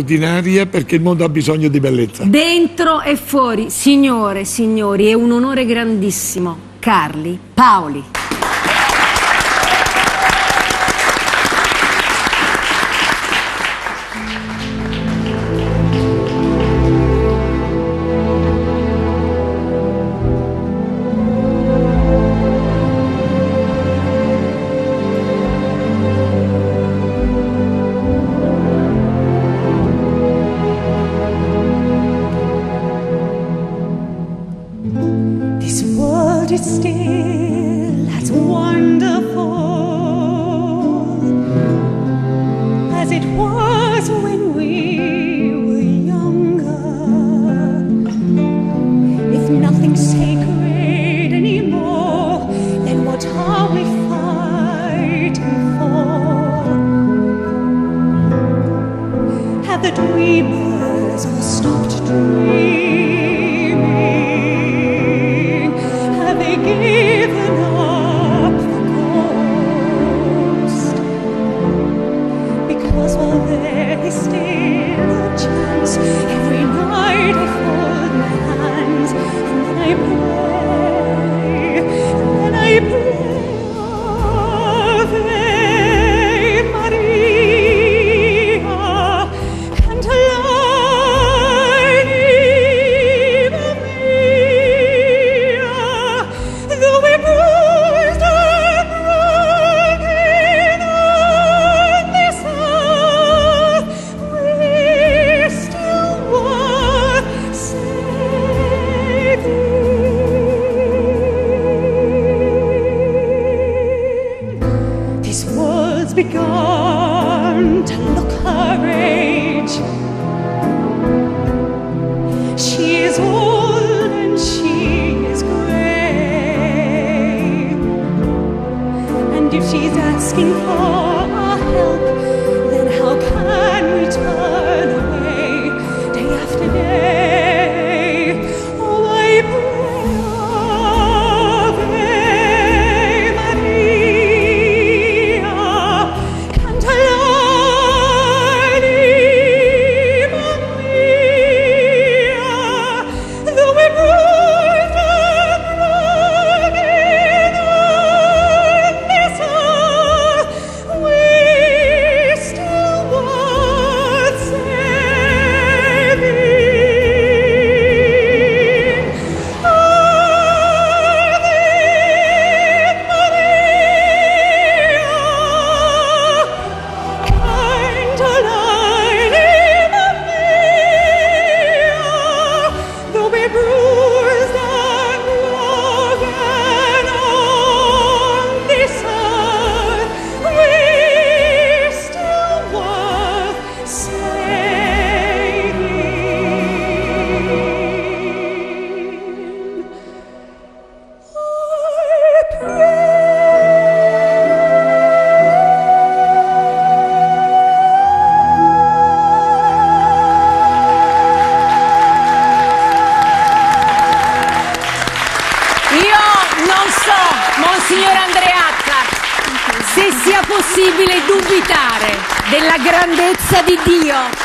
ordinaria perché il mondo ha bisogno di bellezza. Dentro e fuori, signore, signori, è un onore grandissimo. Carli Paoli. This world is still as wonderful as it was when we were younger. If nothing's sacred anymore, then what are we fighting for? Have the dreamers begun to look her age. She is old and she is gray. And if she's asking for so, Monsignor Andreatta, se sia possibile dubitare della grandezza di Dio.